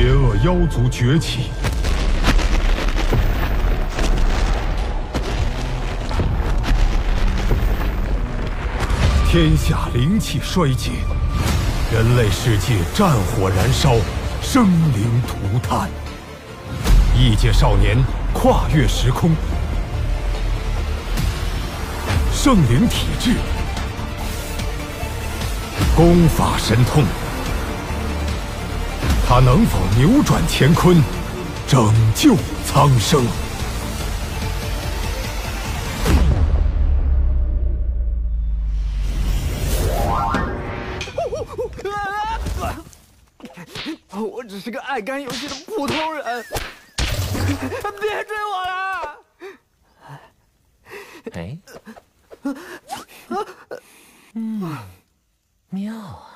邪恶妖族崛起。天下灵气衰竭，人类世界战火燃烧，生灵涂炭。异界少年跨越时空，圣灵体质，功法神通，他能否扭转乾坤，拯救苍生？我只是个爱干游戏的普通人，别追我了！哎，嗯，妙啊！